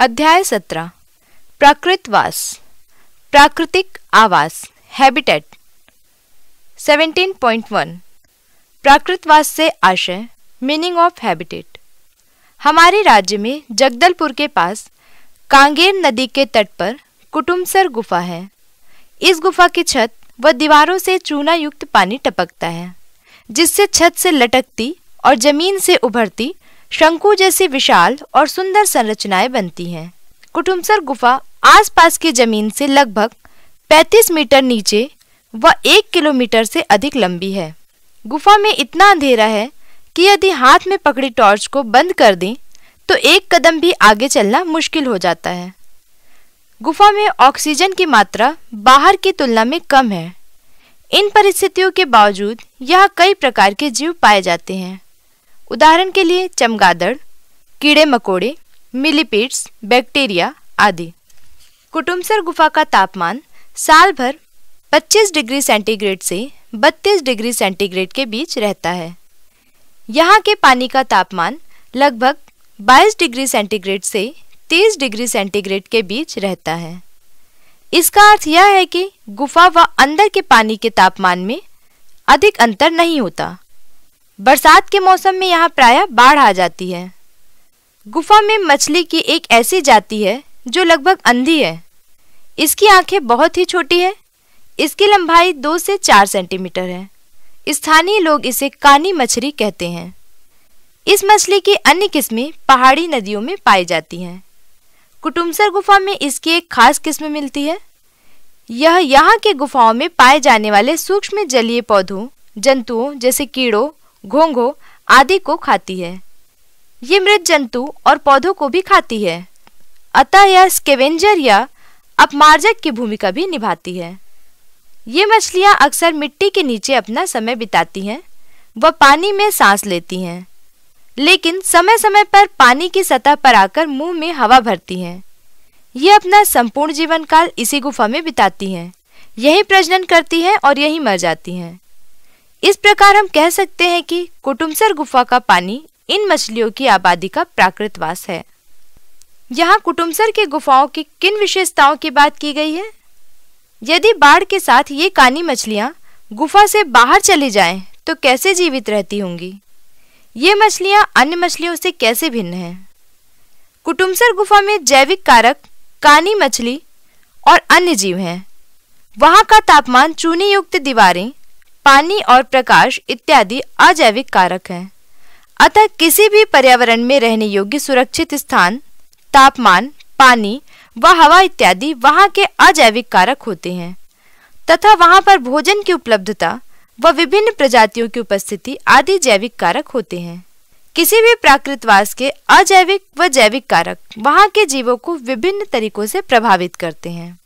अध्याय सत्रह। प्राकृतवास प्राकृतिक आवास। हैबिटेट। 17.1 प्राकृतवास से आशय, मीनिंग ऑफ़ हैबिटेट। हमारे राज्य में जगदलपुर के पास कांगेर नदी के तट पर कुटुमसर गुफा है। इस गुफा की छत व दीवारों से चूना युक्त पानी टपकता है, जिससे छत से लटकती और ज़मीन से उभरती शंकु जैसी विशाल और सुंदर संरचनाएँ बनती हैं। कुटुमसर गुफा आसपास की ज़मीन से लगभग 35 मीटर नीचे व एक किलोमीटर से अधिक लंबी है। गुफा में इतना अंधेरा है कि यदि हाथ में पकड़ी टॉर्च को बंद कर दें तो एक कदम भी आगे चलना मुश्किल हो जाता है। गुफा में ऑक्सीजन की मात्रा बाहर की तुलना में कम है। इन परिस्थितियों के बावजूद यहाँ कई प्रकार के जीव पाए जाते हैं। उदाहरण के लिए चमगादड़, कीड़े मकोड़े मिलीपीड्स बैक्टीरिया आदि। कुटुमसर गुफा का तापमान साल भर 25 डिग्री सेंटीग्रेड से 32 डिग्री सेंटीग्रेड के बीच रहता है। यहाँ के पानी का तापमान लगभग 22 डिग्री सेंटीग्रेड से 30 डिग्री सेंटीग्रेड के बीच रहता है। इसका अर्थ यह है कि गुफा व अंदर के पानी के तापमान में अधिक अंतर नहीं होता। बरसात के मौसम में यहाँ प्रायः बाढ़ आ जाती है। गुफा में मछली की एक ऐसी जाति है, जो लगभग अंधी है। इसकी आँखें बहुत ही छोटी है। इसकी लंबाई दो से चार सेंटीमीटर है। स्थानीय लोग इसे कानी मछली कहते हैं। इस मछली की अन्य किस्में पहाड़ी नदियों में पाई जाती हैं। कुटुमसर गुफा में इसकी एक खास किस्म मिलती है। यह यहाँ के गुफाओं में पाए जाने वाले सूक्ष्म जलीय पौधों, जंतुओं जैसे कीड़ों घोंघो आदि को खाती है। ये मृत जंतु और पौधों को भी खाती है। अतः यह स्केवेंजर या अपमार्जक की भूमिका भी निभाती है। ये मछलियाँ अक्सर मिट्टी के नीचे अपना समय बिताती हैं व पानी में सांस लेती हैं। लेकिन समय समय पर पानी की सतह पर आकर मुँह में हवा भरती हैं। ये अपना संपूर्ण जीवन काल इसी गुफा में बिताती हैं। यही प्रजनन करती हैं और यही मर जाती हैं। इस प्रकार हम कह सकते हैं कि कुटुमसर गुफा का पानी इन मछलियों की आबादी का प्राकृतवास है। यहाँ कुटुमसर के गुफाओं की किन विशेषताओं की बात की गई है? यदि बाढ़ के साथ ये कानी मछलियाँ गुफा से बाहर चली जाएँ, तो कैसे जीवित रहती होंगी? ये मछलियाँ अन्य मछलियों से कैसे भिन्न हैं? कुटुमसर गुफा में जैविक कारक कानी मछली और अन्य जीव हैं। वहाँ का तापमान चूनी युक्त दीवारें पानी और प्रकाश इत्यादि अजैविक कारक हैं। अतः किसी भी पर्यावरण में रहने योग्य सुरक्षित स्थान, तापमान, पानी व हवा इत्यादि वहाँ के अजैविक कारक होते हैं। तथा वहाँ पर भोजन की उपलब्धता व विभिन्न प्रजातियों की उपस्थिति आदि जैविक कारक होते हैं। किसी भी प्राकृतवास के अजैविक व जैविक कारक वहाँ के जीवों को विभिन्न तरीकों से प्रभावित करते हैं।